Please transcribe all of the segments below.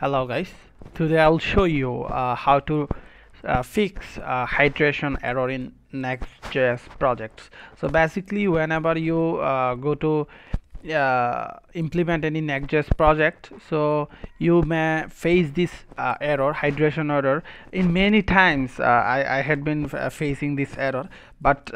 hello guys. Today I'll show you uh, how to uh, fix uh, hydration error in Next.js projects. So basically whenever you uh, go to uh, implement any Next.js project so you may face this uh, error hydration error. In many times I, I had been facing this error but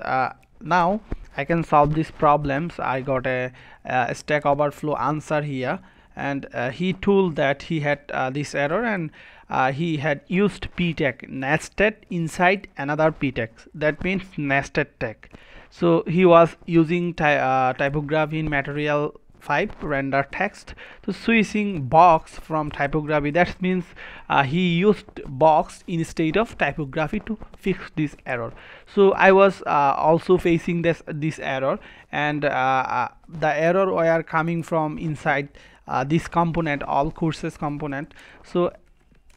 now I can solve these problems. I got a, a stack overflow answer here and uh, he told that he had uh, this error and uh, he had used ptag nested inside another ptag that means nested tag so he was using ty uh, typography in material 5 render text. So switching box from typography that means uh, he used box instead of typography to fix this error. So i was uh, also facing this this error. And the error were coming from inside uh, this component all courses component. So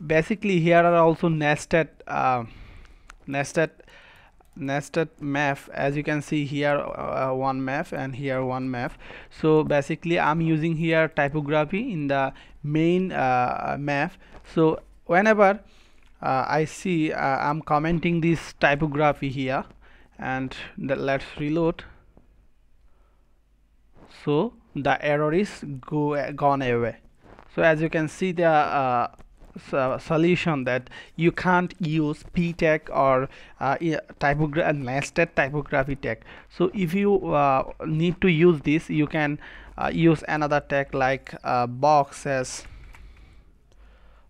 basically here are also nested uh, nested nested map as you can see here uh, one map and here one map so basically I'm using here typography in the main uh, map so whenever uh, I see uh, I'm commenting this typography here and let's reload so the error is go gone away. So as you can see the uh, solution that you can't use p tag or uh, typography nested typography tag. So if you uh, need to use this you can uh, use another tag like uh, boxes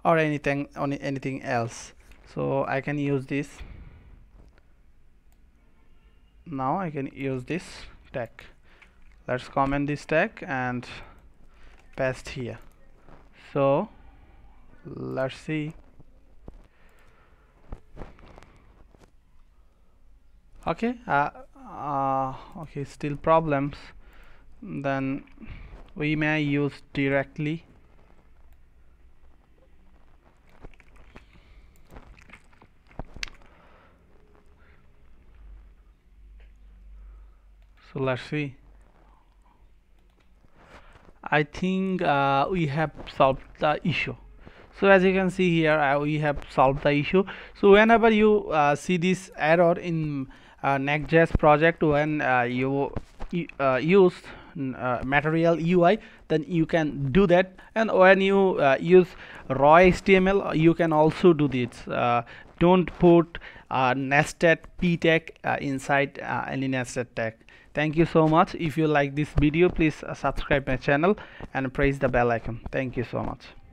or anything on anything else. So I can use this. Now I can use this tag let's comment this tag and paste here. So let's see. Okay uh, uh, okay still problems. Then we may use directly. So let's see I think uh, we have solved the issue. So as you can see here uh, we have solved the issue. So whenever you uh, see this error in uh, Next.js project when uh, you uh, use uh, material UI then you can do that. And when you uh, use raw HTML you can also do this. Uh, don't put uh, nested p tag inside any nested tag. Thank you so much. If you like this video please uh, subscribe my channel and press the bell icon. Thank you so much